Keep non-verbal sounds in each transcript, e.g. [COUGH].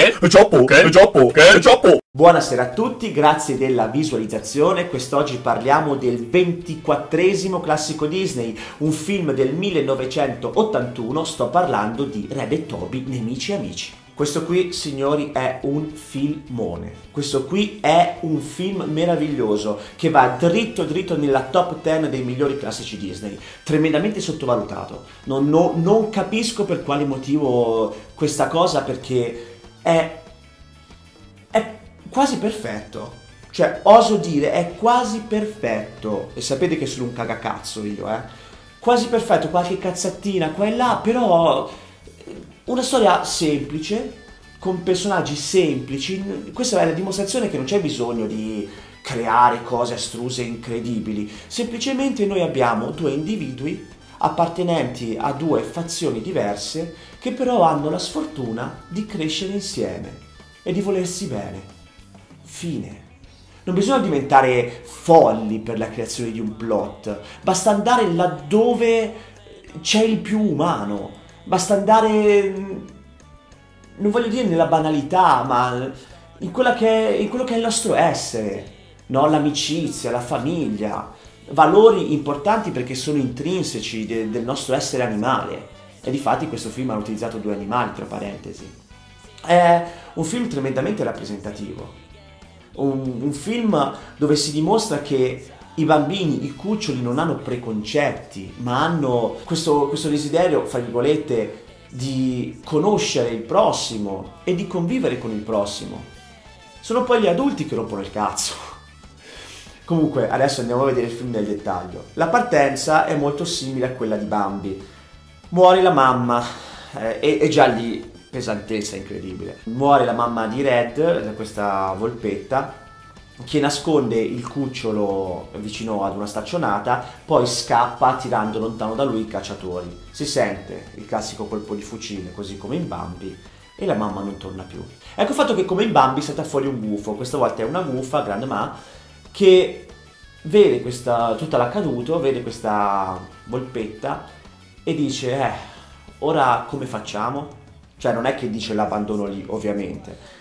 Che? Troppo? Che? Troppo? Che? Troppo? Buonasera a tutti, grazie della visualizzazione. Quest'oggi parliamo del 24 classico Disney, un film del 1981. Sto parlando di Red e Toby, Nemici e Amici. Questo qui, signori, è un filmone. Questo qui è un film meraviglioso che va dritto dritto nella top 10 dei migliori classici Disney. Tremendamente sottovalutato. Non, no, non capisco per quale motivo questa cosa, perché è, è quasi perfetto. Cioè, oso dire, è quasi perfetto. E sapete che sono un cagacazzo io, eh. Quasi perfetto, qualche cazzattina qua e là, però una storia semplice, con personaggi semplici. Questa è la dimostrazione che non c'è bisogno di creare cose astruse e incredibili. Semplicemente noi abbiamo due individui appartenenti a due fazioni diverse che però hanno la sfortuna di crescere insieme e di volersi bene. Fine. Non bisogna diventare folli per la creazione di un plot, basta andare laddove c'è il più umano basta andare, non voglio dire nella banalità, ma in, che in quello che è il nostro essere, no? l'amicizia, la famiglia, valori importanti perché sono intrinseci de, del nostro essere animale. E difatti questo film ha utilizzato due animali, tra parentesi. È un film tremendamente rappresentativo. Un, un film dove si dimostra che i bambini, i cuccioli non hanno preconcetti, ma hanno questo, questo desiderio, fra virgolette, di conoscere il prossimo e di convivere con il prossimo. Sono poi gli adulti che rompono il cazzo. Comunque, adesso andiamo a vedere il film nel dettaglio. La partenza è molto simile a quella di Bambi. Muore la mamma, eh, e, già lì pesantezza incredibile. Muore la mamma di Red, questa volpetta, che nasconde il cucciolo vicino ad una staccionata, poi scappa tirando lontano da lui i cacciatori. Si sente il classico colpo di fucile, così come in Bambi, e la mamma non torna più. Ecco il fatto che come in Bambi salta fuori un gufo, questa volta è una gufa, grande ma, che vede questa, tutto l'accaduto, vede questa volpetta e dice, eh, ora come facciamo? Cioè non è che dice l'abbandono lì, ovviamente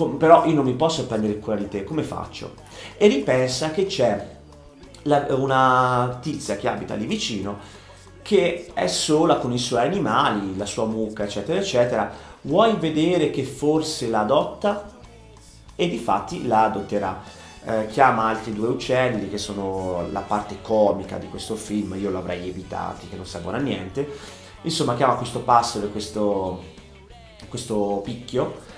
com- però io non mi posso prendere cura di te, come faccio? E ripensa che c'è la, una tizia che abita lì vicino che è sola con i suoi animali, la sua mucca, eccetera, eccetera. Vuoi vedere che forse la adotta? E di fatti la adotterà. Eh, chiama altri due uccelli che sono la parte comica di questo film, io l'avrei evitati, che non servono a niente. Insomma, chiama questo passero e questo, questo picchio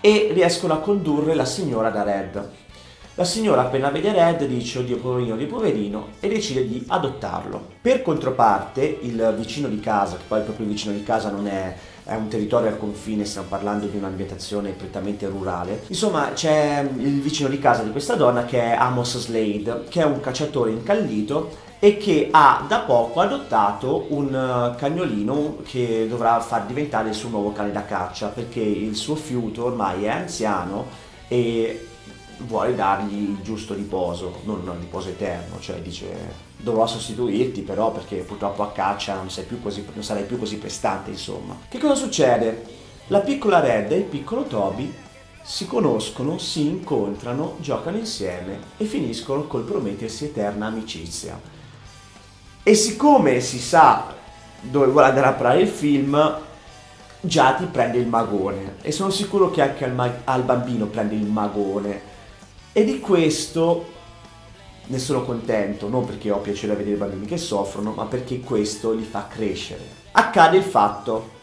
e riescono a condurre la signora da Red. La signora appena vede Red dice oddio poverino di poverino e decide di adottarlo. Per controparte il vicino di casa, che poi proprio il vicino di casa non è, è un territorio al confine, stiamo parlando di un'ambientazione prettamente rurale, insomma c'è il vicino di casa di questa donna che è Amos Slade, che è un cacciatore incallito e che ha da poco adottato un eh, cagnolino che dovrà far diventare il suo nuovo cane da caccia perché il suo fiuto ormai è anziano e vuole dargli il giusto riposo, non un riposo eterno, cioè dice dovrò sostituirti però perché purtroppo a caccia non, più così, non sarai più così prestante insomma. Che cosa succede? La piccola Red e il piccolo Toby si conoscono, si incontrano, giocano insieme e finiscono col promettersi eterna amicizia. E siccome si sa dove vuole andare a parare il film, già ti prende il magone. E sono sicuro che anche al, ma- al bambino prende il magone. E di questo ne sono contento, non perché ho piacere a vedere i bambini che soffrono, ma perché questo li fa crescere. Accade il fatto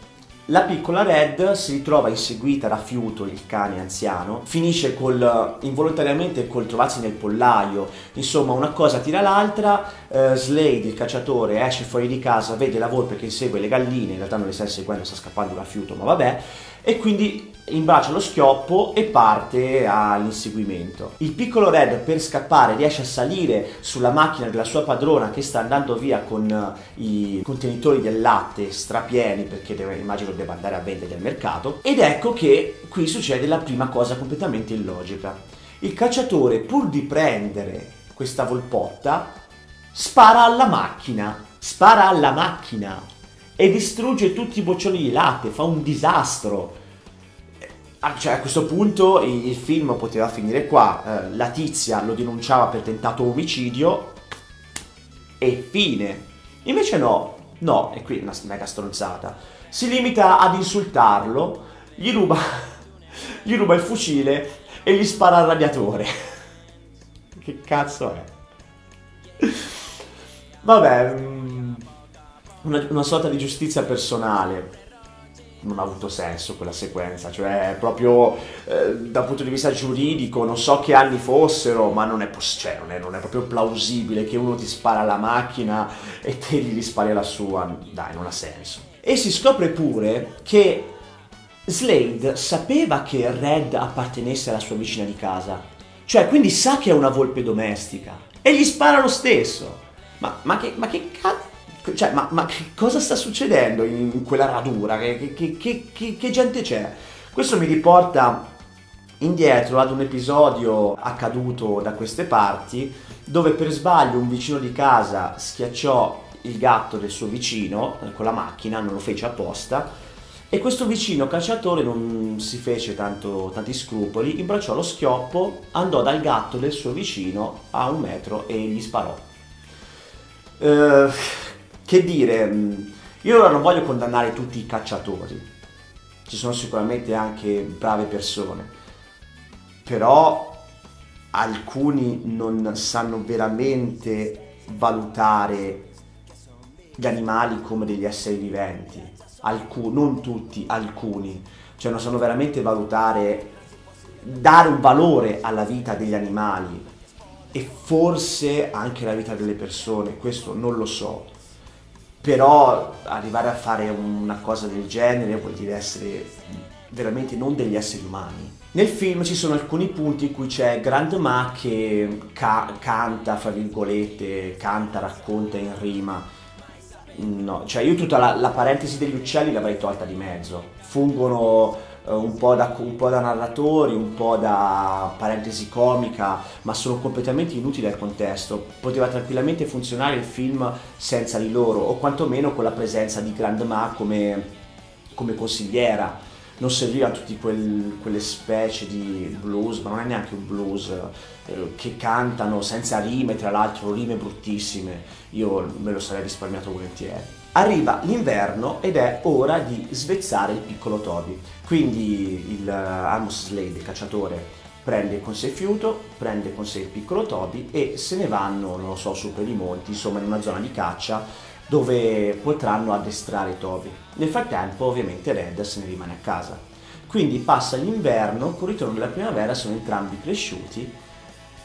la piccola Red si ritrova inseguita da Fiuto, il cane anziano, finisce col, involontariamente col trovarsi nel pollaio, insomma una cosa tira l'altra, eh, Slade, il cacciatore, esce fuori di casa, vede la volpe che insegue le galline, in realtà non le sta inseguendo, sta scappando da Fiuto, ma vabbè, e quindi imbraccia lo schioppo e parte all'inseguimento. Il piccolo Red per scappare riesce a salire sulla macchina della sua padrona che sta andando via con eh, i contenitori del latte strapieni perché deve, immagino debba andare a vendere al mercato ed ecco che qui succede la prima cosa completamente illogica. Il cacciatore pur di prendere questa volpotta spara alla macchina, spara alla macchina e distrugge tutti i boccioli di latte, fa un disastro. Ah, cioè, a questo punto il film poteva finire qua. Eh, la tizia lo denunciava per tentato omicidio e fine. Invece no, no, e qui una mega stronzata. Si limita ad insultarlo, gli ruba, [LAUGHS] gli ruba il fucile e gli spara al radiatore. [LAUGHS] che cazzo è? Vabbè, mm, una, una sorta di giustizia personale non ha avuto senso quella sequenza, cioè proprio eh, dal punto di vista giuridico non so che anni fossero, ma non è, poss- cioè, non, è, non è, proprio plausibile che uno ti spara la macchina e te gli spari la sua, dai non ha senso. E si scopre pure che Slade sapeva che Red appartenesse alla sua vicina di casa, cioè quindi sa che è una volpe domestica e gli spara lo stesso. Ma, ma che, ma che cazzo? Cioè, ma, ma, che cosa sta succedendo in quella radura? Che, che, che, che, gente c'è? Questo mi riporta indietro ad un episodio accaduto da queste parti dove per sbaglio un vicino di casa schiacciò il gatto del suo vicino eh, con la macchina, non lo fece apposta e questo vicino cacciatore non si fece tanto, tanti scrupoli, imbracciò lo schioppo, andò dal gatto del suo vicino a un metro e gli sparò. Uh, che dire, mm, io non voglio condannare tutti i cacciatori, ci sono sicuramente anche brave persone, però alcuni non sanno veramente valutare gli animali come degli esseri viventi, Alcun, non tutti, alcuni, cioè non sanno veramente valutare, dare un valore alla vita degli animali e forse anche alla vita delle persone, questo non lo so però arrivare a fare una cosa del genere vuol dire essere veramente non degli esseri umani. Nel film ci sono alcuni punti in cui c'è Grandma che ca- canta, fra virgolette, canta, racconta in rima. No, cioè io tutta la, la parentesi degli uccelli l'avrei tolta di mezzo. Fungono un po, da, un po' da narratori, un po' da parentesi comica, ma sono completamente inutili al contesto. Poteva tranquillamente funzionare il film senza di loro, o quantomeno con la presenza di Grandma come, come consigliera. Non serviva tutte quel, quelle specie di blues, ma non è neanche un blues, eh, che cantano senza rime, tra l'altro rime bruttissime. Io me lo sarei risparmiato volentieri. Arriva l'inverno ed è ora di svezzare il piccolo Toby. Quindi il Amos Slade, il cacciatore, prende con sé il fiuto, prende con sé il piccolo Toby e se ne vanno, non lo so, su per i monti, insomma in una zona di caccia dove potranno addestrare Toby. Nel frattempo ovviamente Red se ne rimane a casa. Quindi passa l'inverno, con il ritorno della primavera sono entrambi cresciuti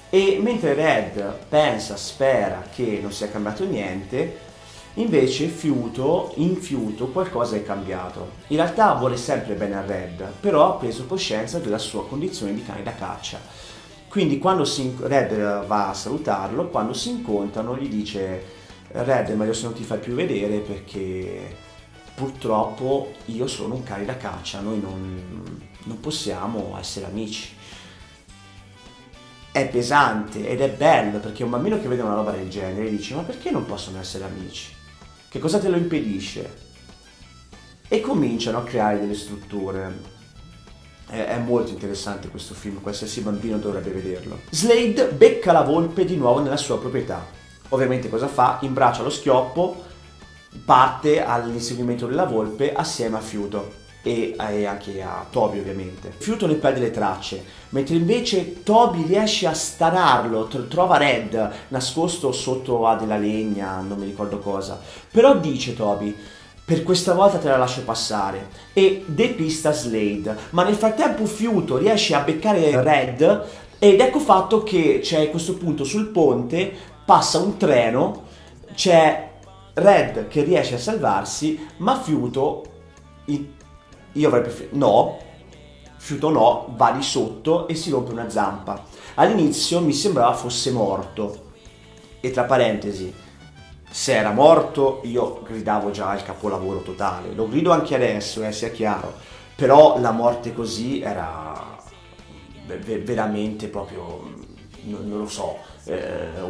e mentre Red pensa, spera che non sia cambiato niente, Invece Fiuto, in Fiuto qualcosa è cambiato. In realtà vuole sempre bene a Red, però ha preso coscienza della sua condizione di cane da caccia. Quindi quando si, Red va a salutarlo, quando si incontrano gli dice Red è meglio se non ti fai più vedere perché purtroppo io sono un cane da caccia, noi non, non possiamo essere amici. È pesante ed è bello perché un bambino che vede una roba del genere dice ma perché non possono essere amici? Che cosa te lo impedisce? E cominciano a creare delle strutture. È, molto interessante questo film, qualsiasi bambino dovrebbe vederlo. Slade becca la volpe di nuovo nella sua proprietà. Ovviamente cosa fa? Imbraccia lo schioppo, parte all'inseguimento della volpe assieme a Fiuto e, anche a Toby ovviamente. Fiuto ne perde le tracce, mentre invece Toby riesce a stanarlo, trova Red nascosto sotto a della legna, non mi ricordo cosa. Però dice Toby, per questa volta te la lascio passare e depista Slade, ma nel frattempo Fiuto riesce a beccare Red ed ecco fatto che c'è questo punto sul ponte, passa un treno, c'è Red che riesce a salvarsi, ma Fiuto io avrei preferito... No, fiuto no, va di sotto e si rompe una zampa. All'inizio mi sembrava fosse morto. E tra parentesi, se era morto io gridavo già il capolavoro totale. Lo grido anche adesso, eh, sia chiaro. Però la morte così era veramente proprio, non, lo so, eh,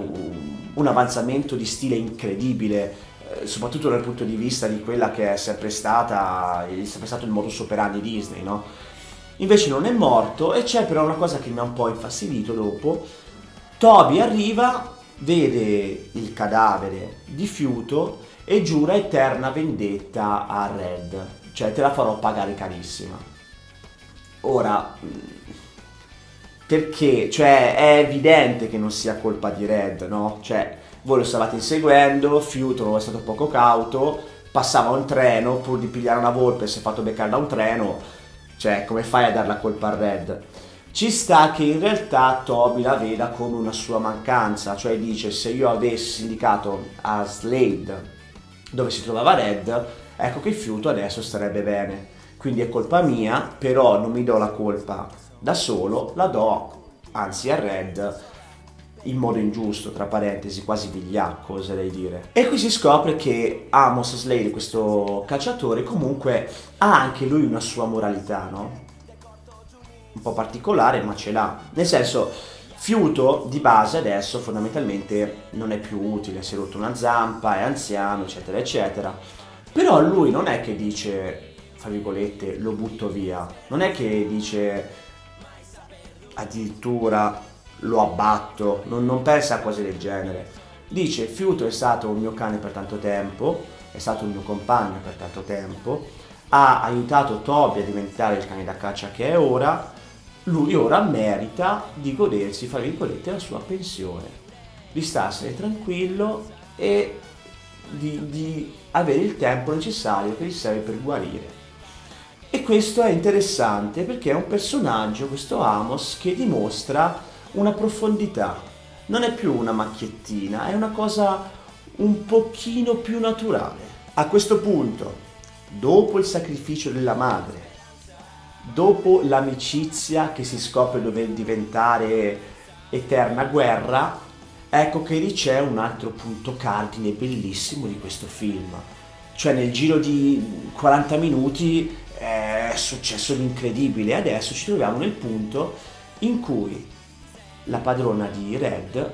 un avanzamento di stile incredibile soprattutto dal punto di vista di quella che è sempre stata è sempre stato il modus operandi Disney, no? Invece non è morto e c'è però una cosa che mi ha un po' infastidito dopo. Toby arriva, vede il cadavere di Fiuto e giura eterna vendetta a Red, cioè te la farò pagare carissima. Ora, perché? Cioè è evidente che non sia colpa di Red, no? Cioè voi lo stavate inseguendo, Fiuto è stato poco cauto, passava un treno, pur di pigliare una volpe si è fatto beccare da un treno, cioè come fai a dare la colpa a Red? Ci sta che in realtà Toby la veda come una sua mancanza, cioè dice se io avessi indicato a Slade dove si trovava Red, ecco che fiuto adesso starebbe bene. Quindi è colpa mia, però non mi do la colpa da solo, la do anzi a Red in modo ingiusto, tra parentesi, quasi vigliacco, oserei dire. E qui si scopre che Amos Slade, questo cacciatore, comunque ha anche lui una sua moralità, no? Un po' particolare, ma ce l'ha. Nel senso, Fiuto di base adesso fondamentalmente non è più utile, si è rotto una zampa, è anziano, eccetera, eccetera. Però lui non è che dice, fra virgolette, lo butto via. Non è che dice addirittura lo abbatto, non, non pensa a cose del genere. Dice, Fiuto è stato un mio cane per tanto tempo, è stato un mio compagno per tanto tempo, ha aiutato Toby a diventare il cane da caccia che è ora, lui ora merita di godersi, fra virgolette, la sua pensione, di starsene tranquillo e di, di avere il tempo necessario che gli serve per guarire. E questo è interessante perché è un personaggio, questo Amos, che dimostra una profondità. Non è più una macchiettina, è una cosa un pochino più naturale. A questo punto, dopo il sacrificio della madre, dopo l'amicizia che si scopre dover diventare eterna guerra, ecco che lì c'è un altro punto cardine bellissimo di questo film. Cioè nel giro di 40 minuti è successo l'incredibile. Adesso ci troviamo nel punto in cui la padrona di Red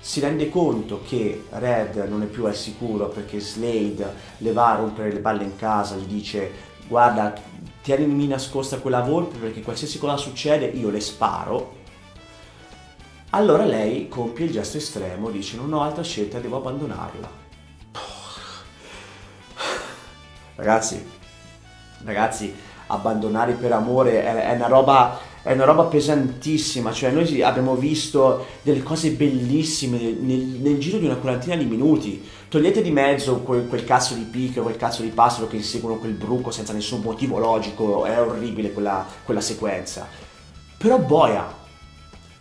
si rende conto che Red non è più al sicuro perché Slade le va a rompere le balle in casa, gli dice guarda tienimi nascosta quella volpe perché qualsiasi cosa succede io le sparo. Allora lei compie il gesto estremo, dice non ho altra scelta, devo abbandonarla. Ragazzi, ragazzi, abbandonare per amore è, è una roba è una roba pesantissima, cioè noi abbiamo visto delle cose bellissime nel, nel giro di una quarantina di minuti. Togliete di mezzo quel, quel, cazzo di picco, quel cazzo di passero che inseguono quel bruco senza nessun motivo logico, è orribile quella, quella sequenza. Però Boia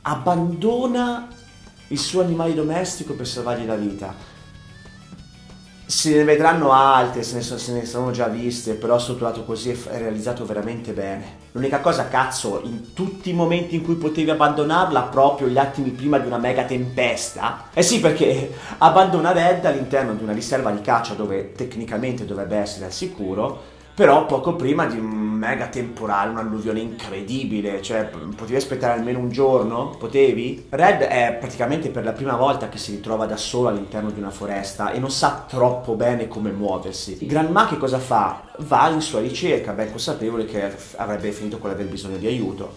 abbandona il suo animale domestico per salvargli la vita se ne vedranno altre, se ne, so, se ne sono già viste, però strutturato così è realizzato veramente bene. L'unica cosa, cazzo, in tutti i momenti in cui potevi abbandonarla, proprio gli attimi prima di una mega tempesta, eh sì, perché [LAUGHS] abbandona Red all'interno di una riserva di caccia dove tecnicamente dovrebbe essere al sicuro, però poco prima di un mega temporale, un'alluvione incredibile, cioè potevi aspettare almeno un giorno? Potevi? Red è praticamente per la prima volta che si ritrova da solo all'interno di una foresta e non sa troppo bene come muoversi. Granma che cosa fa? Va in sua ricerca, ben consapevole che avrebbe finito con l'aver bisogno di aiuto.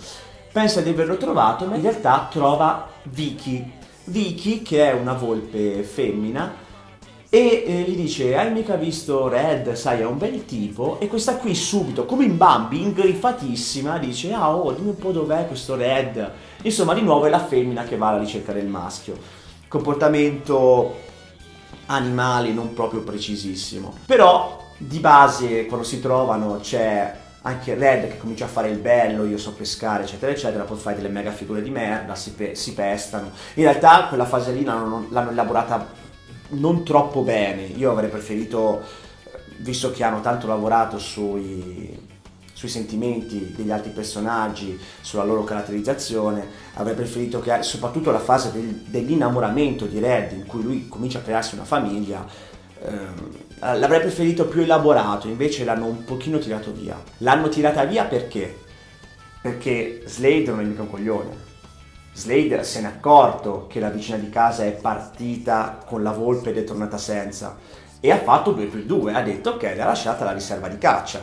Pensa di averlo trovato, ma in realtà trova Vicky. Vicky, che è una volpe femmina, e eh, gli dice hai mica visto Red? Sai è un bel tipo. E questa qui subito come in Bambi ingrifatissima dice ah oh dimmi un po' dov'è questo Red. Insomma di nuovo è la femmina che va alla ricerca del maschio. Comportamento animale non proprio precisissimo. Però di base quando si trovano c'è anche Red che comincia a fare il bello, io so pescare, eccetera, eccetera, poi fai delle mega figure di merda, si, pe- si pestano. In realtà quella fase lì l'hanno, l'hanno elaborata non troppo bene. Io avrei preferito, visto che hanno tanto lavorato sui, sui sentimenti degli altri personaggi, sulla loro caratterizzazione, avrei preferito che soprattutto la fase del, dell'innamoramento di Red, in cui lui comincia a crearsi una famiglia, ehm, l'avrei preferito più elaborato, invece l'hanno un pochino tirato via. L'hanno tirata via perché? Perché Slade non è mica un coglione Slade se n'è accorto che la vicina di casa è partita con la volpe ed è tornata senza e ha fatto 2 più 2, ha detto ok, l'ha lasciata alla riserva di caccia.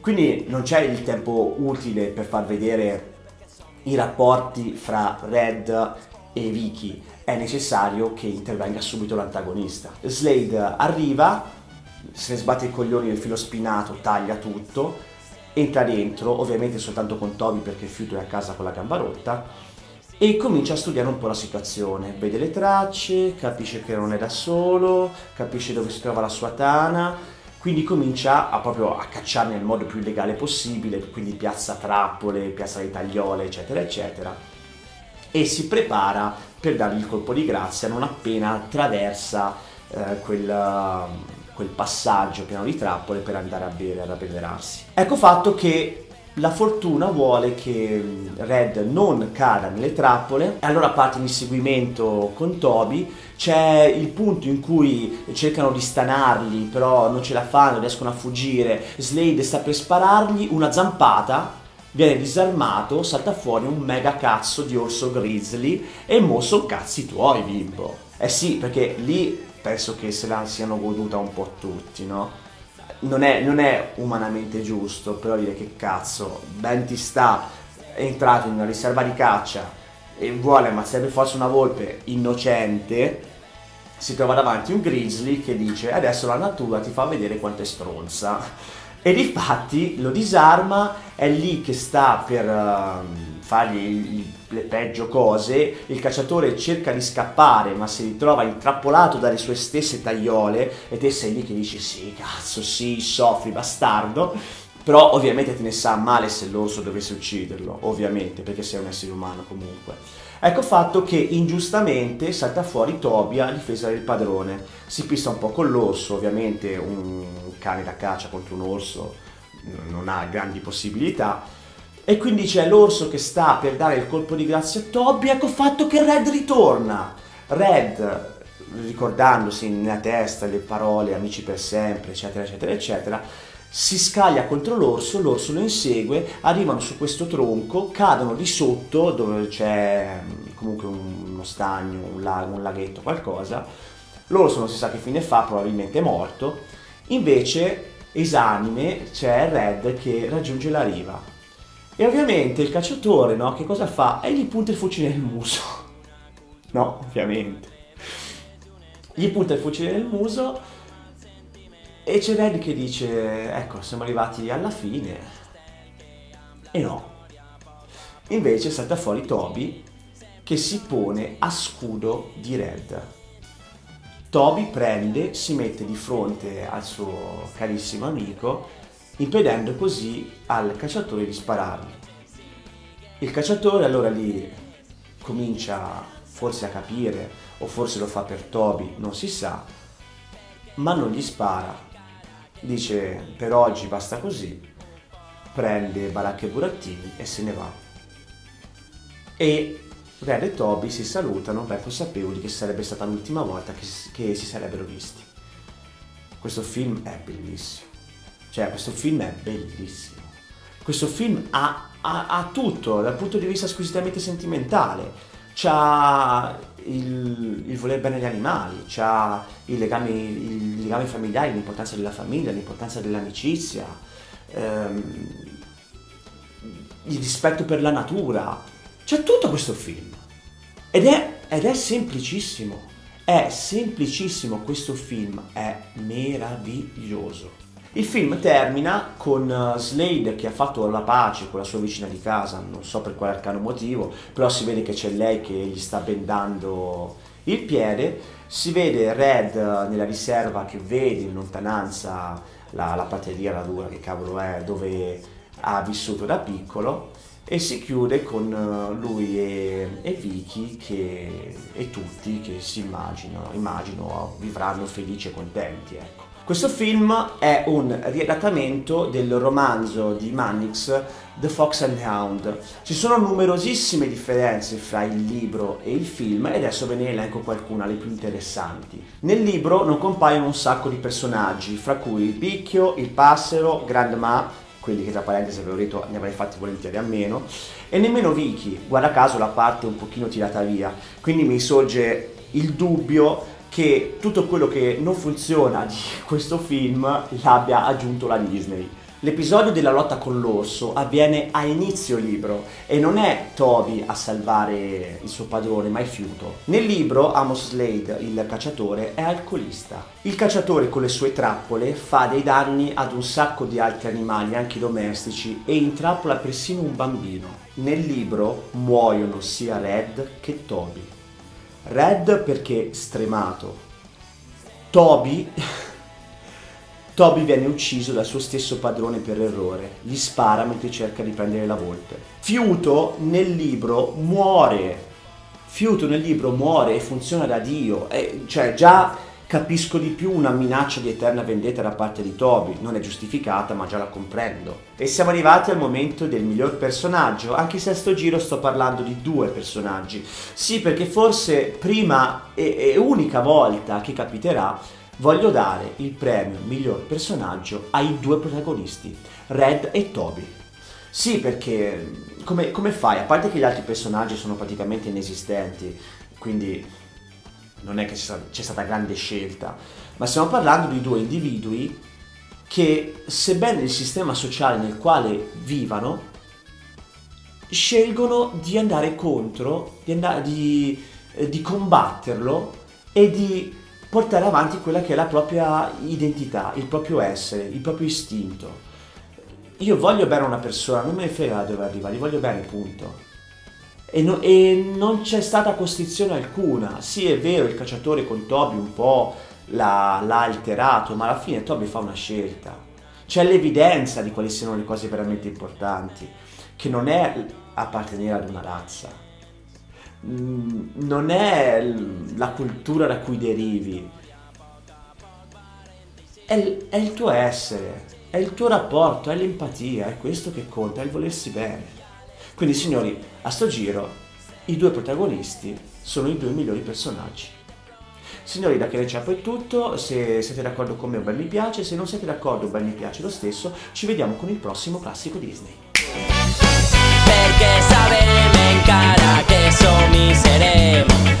Quindi non c'è il tempo utile per far vedere i rapporti fra Red e Vicky, è necessario che intervenga subito l'antagonista. Slade arriva, se ne sbatte i coglioni del filo spinato, taglia tutto, entra dentro, ovviamente soltanto con Toby perché il fiuto è a casa con la gamba rotta, e comincia a studiare un po' la situazione. Vede le tracce, capisce che non è da solo, capisce dove si trova la sua tana, quindi comincia a proprio a cacciare nel modo più illegale possibile, quindi piazza trappole, piazza le tagliole, eccetera, eccetera. E si prepara per dargli il colpo di grazia non appena attraversa eh, quel, quel passaggio pieno di trappole per andare a bere, ad abbeverarsi. Ecco fatto che la fortuna vuole che Red non cada nelle trappole. E allora parte in inseguimento con Toby c'è il punto in cui cercano di stanarli però non ce la fanno riescono a fuggire. Slade sta per sparargli una zampata viene disarmato salta fuori un mega cazzo di orso grizzly e mo sono cazzi tuoi bimbo. Eh sì perché lì penso che se la siano goduta un po' tutti no? Non è, non è umanamente giusto, però dire che cazzo, Ben ti sta entrato in una riserva di caccia e vuole ammazzare forse una volpe innocente, si trova davanti un grizzly che dice adesso la natura ti fa vedere quanto è stronza. E difatti lo disarma, è lì che sta per uh, fargli le peggio cose, il cacciatore cerca di scappare ma si ritrova intrappolato dalle sue stesse tagliole e te sei lì che dici sì cazzo sì soffri bastardo. Però ovviamente te ne sa male se l'orso dovesse ucciderlo ovviamente perché sei un essere umano comunque. Ecco fatto che ingiustamente salta fuori Toby a difesa del padrone. Si pista un po' con l'orso ovviamente un cane da caccia contro un orso non ha grandi possibilità e quindi c'è l'orso che sta per dare il colpo di grazia a Toby, ecco fatto che Red ritorna. Red, ricordandosi nella testa le parole amici per sempre, eccetera, eccetera, eccetera, si scaglia contro l'orso, l'orso lo insegue, arrivano su questo tronco, cadono di sotto dove c'è mm, comunque uno stagno, un lago, un laghetto, qualcosa. L'orso non si sa che fine fa, probabilmente è morto. Invece, esanime, c'è Red che raggiunge la riva e ovviamente il cacciatore, no? Che cosa fa? E gli punta il fucile nel muso. [LAUGHS] No, ovviamente. Gli punta il fucile nel muso e c'è Red che dice, ecco, siamo arrivati alla fine. E no. Invece salta fuori Toby che si pone a scudo di Red. Toby prende, si mette di fronte al suo carissimo amico impedendo così al cacciatore di sparargli. Il cacciatore allora lì comincia forse a capire, o forse lo fa per Toby, non si sa, ma non gli spara. Dice per oggi basta così, prende baracche e burattini e se ne va. E Red e Toby si salutano ben consapevoli che sarebbe stata l'ultima volta che si sarebbero visti. Questo film è bellissimo. Cioè, questo film è bellissimo. Questo film ha, ha, ha tutto dal punto di vista squisitamente sentimentale. C'ha il, il, voler bene agli animali, c'ha i legami, i legami familiari, l'importanza della famiglia, l'importanza dell'amicizia, ehm, il rispetto per la natura. C'è tutto questo film. Ed è, ed è semplicissimo. È semplicissimo questo film, è meraviglioso. Il film termina con uh, Slade che ha fatto la pace con la sua vicina di casa, non so per quale arcano motivo, però si vede che c'è lei che gli sta bendando il piede, si vede Red uh, nella riserva che vede in lontananza la, la prateria, la dura, che cavolo è, dove ha vissuto da piccolo e si chiude con uh, lui e, e Vicky che, e tutti che si immaginano, immagino vivranno felici e contenti. Ecco. Questo film è un riadattamento del romanzo di Mannix The Fox and Hound. Ci sono numerosissime differenze fra il libro e il film e adesso ve ne elenco qualcuna, le più interessanti. Nel libro non compaiono un sacco di personaggi, fra cui il picchio, il passero, Grandma, quelli che tra parentesi avevo detto ne avrei fatti volentieri a meno, e nemmeno Vicky, guarda caso la parte un pochino tirata via. Quindi mi sorge il dubbio che tutto quello che non funziona di questo film l'abbia aggiunto la Disney. L'episodio della lotta con l'orso avviene a inizio libro e non è Toby a salvare il suo padrone, ma è Fiuto. Nel libro Amos Slade, il cacciatore, è alcolista. Il cacciatore con le sue trappole fa dei danni ad un sacco di altri animali, anche domestici, e intrappola persino un bambino. Nel libro muoiono sia Red che Toby. Red perché stremato. Toby [LAUGHS] Toby viene ucciso dal suo stesso padrone per errore, gli spara mentre cerca di prendere la volpe. Fiuto nel libro muore. Fiuto nel libro muore e funziona da Dio. E, cioè già capisco di più una minaccia di eterna vendetta da parte di Toby. Non è giustificata, ma già la comprendo. E siamo arrivati al momento del miglior personaggio, anche se a sto giro sto parlando di due personaggi. Sì, perché forse prima e, e unica volta che capiterà voglio dare il premio miglior personaggio ai due protagonisti, Red e Toby. Sì, perché come, come, fai? A parte che gli altri personaggi sono praticamente inesistenti, quindi non è che c'è stata grande scelta, ma stiamo parlando di due individui che, sebbene il sistema sociale nel quale vivano, scelgono di andare contro, di, andare, di, eh, di combatterlo e di portare avanti quella che è la propria identità, il proprio essere, il proprio istinto. Io voglio bene una persona, non me ne frega da dove arriva, gli voglio bene, punto. E, no, e, non c'è stata costrizione alcuna. Sì, è vero, il cacciatore con Toby un po' l'ha, l'ha alterato, ma alla fine Toby fa una scelta. C'è l'evidenza di quali siano le cose veramente importanti, che non è appartenere ad una razza Mm, non è la cultura da cui derivi, è è il tuo essere, è il tuo rapporto, è l'empatia, è questo che conta, è il volersi bene. Quindi signori, a sto giro i due protagonisti sono i due migliori personaggi. Signori, da che c'è poi tutto, se siete d'accordo con me un bel mi piace, se non siete d'accordo un bel mi piace lo stesso, ci vediamo con il prossimo classico Disney. Perché sapere encara que son mis seres